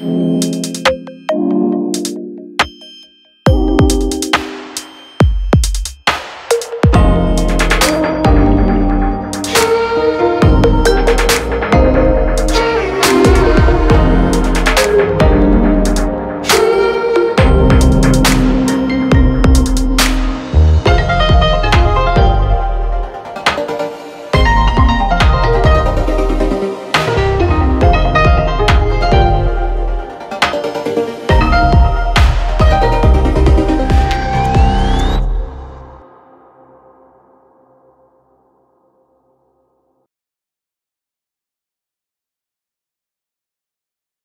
Mm-hmm.